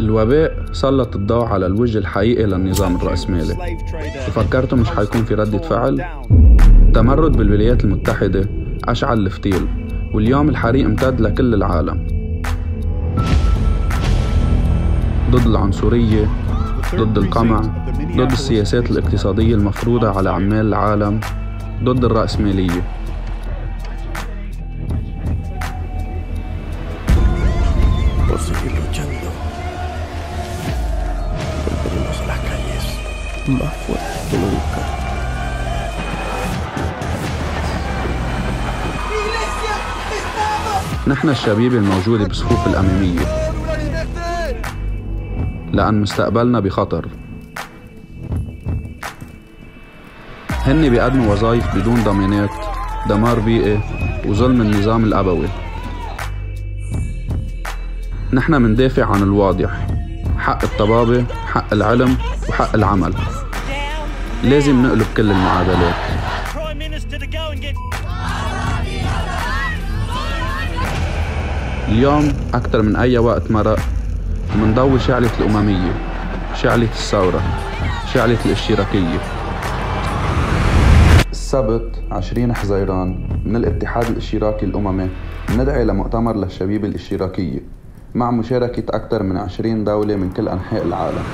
الوباء سلط الضوء على الوجه الحقيقي للنظام الرأسمالي. وفكرتوا مش حيكون في ردة فعل؟ التمرد بالولايات المتحدة أشعل الفتيل واليوم الحريق امتد لكل العالم. ضد العنصرية ضد القمع ضد السياسات الاقتصادية المفروضة على عمال العالم ضد الرأسمالية. Que nunca. نحن الشبيبة الموجودة بصفوف الأمامية. لأن مستقبلنا بخطر. هن بيقدموا وظائف بدون ضمانات دمار بيئي وظلم النظام الأبوي. نحن مندافع عن الواضح. حق الطبابة حق العلم وحق العمل. لازم نقلب كل المعادلات. اليوم أكثر من أي وقت مرق منضوي شعلة الأممية شعلة الثورة شعلة الاشتراكية. السبت 20 حزيران من الاتحاد الاشتراكي الأممي ندعي لمؤتمر للشبيبة الاشتراكية. مع مشاركة أكثر من 20 دولة من كل أنحاء العالم.